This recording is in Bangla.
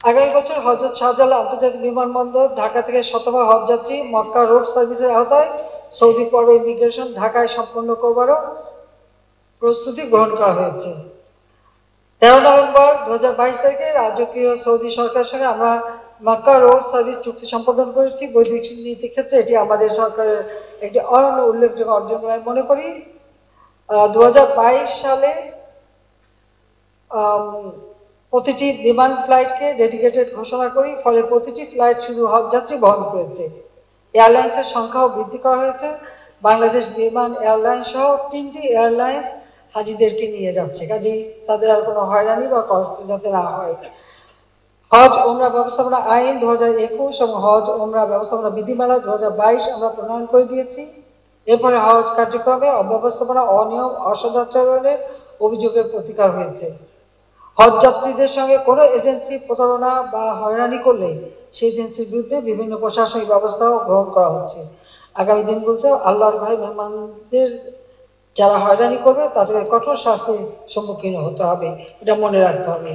আগামী বছর হজরত শাহজালাল আন্তর্জাতিক বিমানবন্দর ঢাকা থেকে শতভাগ হজ যাত্রী মক্কা রোড সার্ভিসের আওতায় সৌদি পর্ব ইমিগ্রেশন ঢাকায় সম্পন্ন করবারও প্রস্তুতি গ্রহণ করা হয়েছে। তেরো নভেম্বর দু তারিখে রাজকীয় সৌদি সরকারের সঙ্গে আমরা মক্কা রোড সার্ভিস চুক্তি সম্পাদন করেছি। বৈদেশিক নীতির ক্ষেত্রে এটি আমাদের সরকারের একটি অনন্য উল্লেখযোগ্য অর্জন বলে মনে করি। দু হাজার বাইশ সালে প্রতিটি বিমান ফ্লাইটকে ডেডিকেটেড ঘোষণা করি, ফলে প্রতিটি ফ্লাইট শুধু হজ যাত্রী বহন করেছে। এয়ারলাইন্সের সংখ্যাও বৃদ্ধি করা হয়েছে। বাংলাদেশ বিমান এয়ারলাইন্স সহ তিনটি এয়ারলাইন্স হাজিদেরকে নিয়ে যাচ্ছে। কাজেই তাদের আর কোনো হয়রানি বা কষ্ট যাতে না হয়। হজ ওমরা ব্যবস্থাপনা আইন দু হাজার একুশ এবং হজ ওমরা ব্যবস্থাপনা বিধিমালা দু হাজার বাইশ আমরা প্রণয়ন করে দিয়েছি। এরপরে হজ কার্যক্রমে অব্যবস্থাপনা অনিয়ম, অসদাচরণের অভিযোগের প্রতিকার হয়েছে। হজ যাত্রীদের সঙ্গে কোনো এজেন্সি প্রতারণা বা হয়রানি করলে সেই এজেন্সির বিরুদ্ধে বিভিন্ন প্রশাসনিক ব্যবস্থাও গ্রহণ করা হচ্ছে। আগামী দিনগুলোতে আল্লাহর ঘরে মেহমানদের যারা হয়রানি করবে, তাদের কঠোর শাস্তির সম্মুখীন হতে হবে। এটা মনে রাখতে হবে।